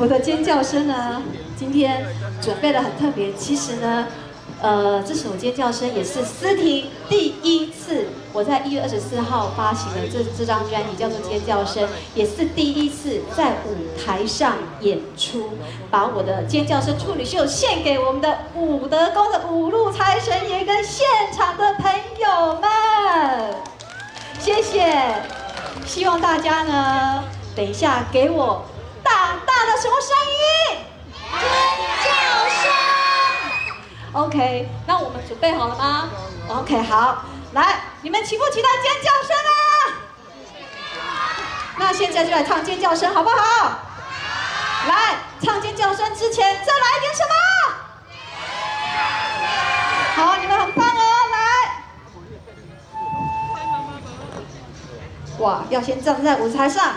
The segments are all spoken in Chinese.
我的尖叫声呢，今天准备的很特别。其实呢，呃，这首尖叫声也是思婷第一次，我在一月二十四号发行的这这张专辑叫做《尖叫声》，也是第一次在舞台上演出，把我的尖叫声处女秀献给我们的武德宫的五路财神爷跟现场的朋友们，谢谢。希望大家呢，等一下给我。什么声音？尖叫声。OK，那我们准备好了吗？OK，好，来，你们期不期待尖叫声啊？那现在就来唱尖叫声，好不好？来，唱尖叫声之前，再来点什么？好，你们很棒哦，来。哇，要先站在舞台上。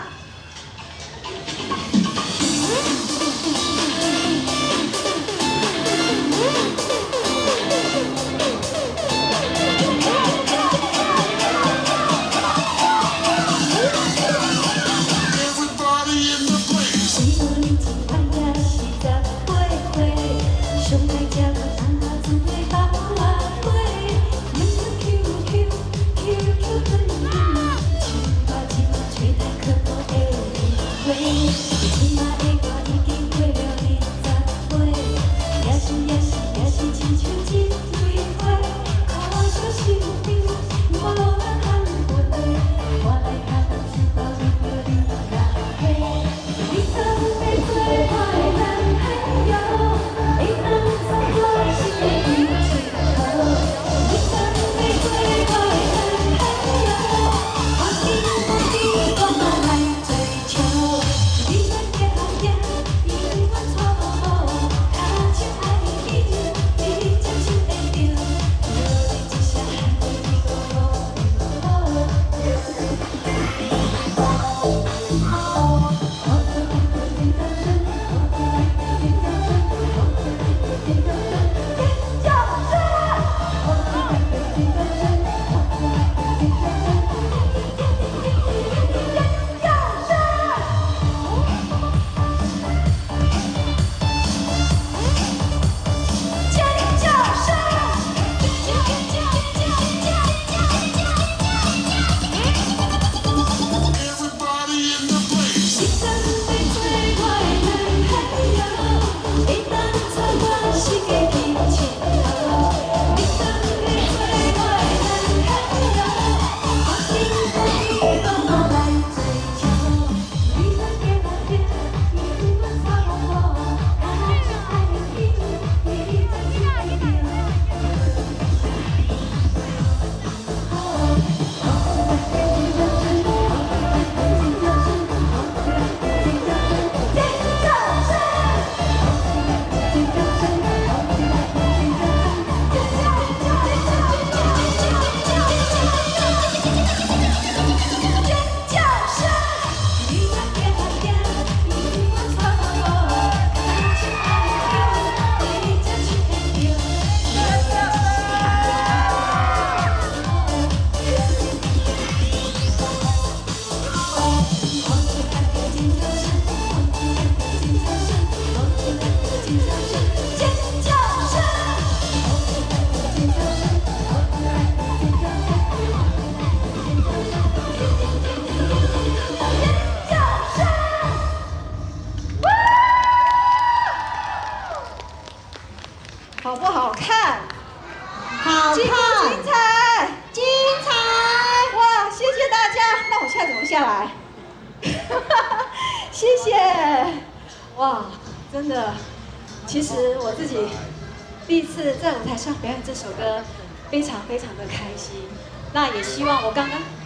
下来？谢谢。哇，真的，其实我自己第一次在舞台上表演这首歌，非常非常的开心。那也希望我刚刚。